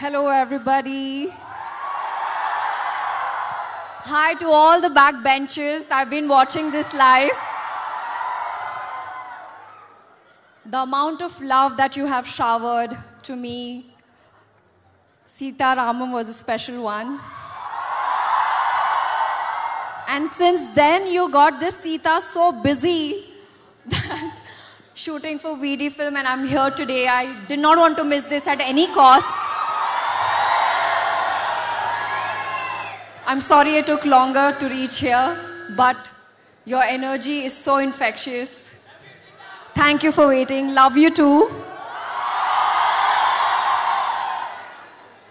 Hello, everybody. Hi to all the backbenchers. I've been watching this live. The amount of love that you have showered to me, Sita Ramam was a special one. And since then, you got this Sita so busy shooting for VD film, and I'm here today. I did not want to miss this at any cost. I'm sorry it took longer to reach here, but your energy is so infectious. Thank you for waiting. Love you too.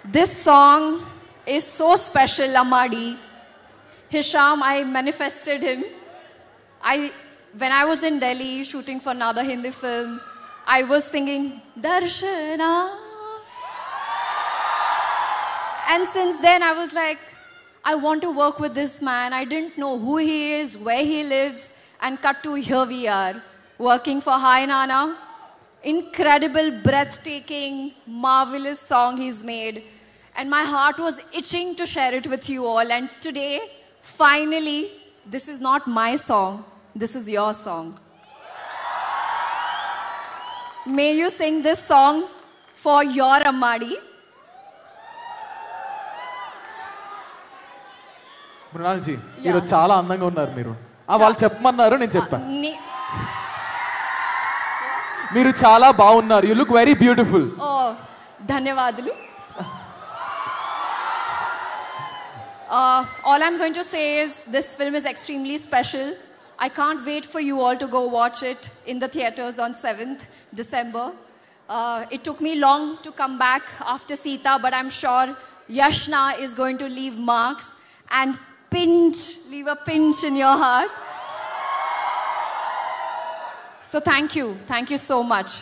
This song is so special, Ammadi. Hesham, I manifested him. I, when I was in Delhi shooting for another Hindi film, I was singing Darshana. And since then, I was like, I want to work with this man. I didn't know who he is, where he lives, and cut to here we are, working for Hi Nanna. Incredible, breathtaking, marvelous song he's made. And my heart was itching to share it with you all. And today, finally, this is not my song, this is your song. May you sing this song for your Ammadi. మృణాల్జీ ఈరోజు చాలా అందంగా ఉన్నారు మీరు ఆ వాళ్ళు చెప్పమన్నారు నేను చెప్పాను Ni- మీరు చాలా బాగున్నారు you look very beautiful Oh, ధన్యవాదాలు Uh, all I'm going to say is this film is extremely special. I can't wait for you all to go watch it in the theaters on 7th December. Uh, it took me long to come back after Sita, but I'm sure Yashna is going to leave marks and pinch, leave a pinch in your heart. So thank you. Thank you so much.